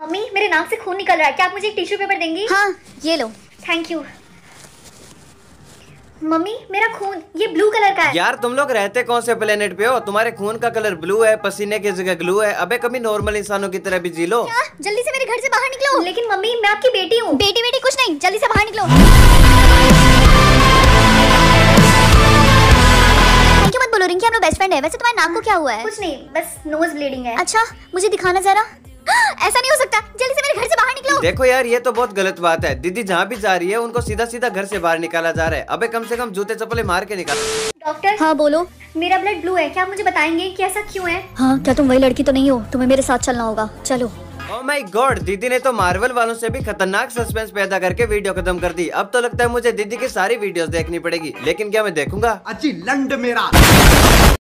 Mummy मेरे नाक से खून निकल रहा है। क्या आप मुझे एक टिश्यू पेपर देंगी? हाँ ये लो। थैंक यू मम्मी मेरा खून ये ब्लू कलर का है। यार तुम लोग रहते कौन से प्लेनेट पे हो? तुम्हारे खून का कलर ब्लू है पसीने की जगह ग्लू है। अबे कभी नॉर्मल इंसानों की तरह भी जी लो। क्या? जल्दी से मेरे घर से बाहर निकलो। लेकिन मम्मी मैं आपकी बेटी हूँ। बेटी बेटी कुछ नहीं जल्दी से बाहर निकलो। थैंक यू मत बोलो रिंकी हम लोग बेस्ट फ्रेंड है। वैसे तुम्हारे नाक को क्या हुआ है? कुछ नहीं बस नोज़ ब्लीडिंग है। अच्छा मुझे दिखाना जरा। ऐसा नहीं हो सकता। जल्दी से मेरे घर से बाहर निकलो। देखो यार ये तो बहुत गलत बात है। दीदी जहाँ भी जा रही है उनको सीधा सीधा घर से बाहर निकाला जा रहा है। अबे कम से कम जूते चप्पले मार के निकाल। डॉक्टर? हाँ बोलो। मेरा ब्लड ब्लू है। क्या आप मुझे बताएँगे कि ऐसा क्यों है? हाँ क्या तुम वही लड़की तो नहीं हो? तुम्हें मेरे साथ चलना होगा। चलो। ओ माय गॉड दीदी ने तो मार्वल वालों से भी खतरनाक सस्पेंस पैदा करके वीडियो खत्म कर दी। अब तो लगता है मुझे दीदी की सारी वीडियोस देखनी पड़ेगी। लेकिन क्या मैं देखूँगा? अच्छी लंड मेरा।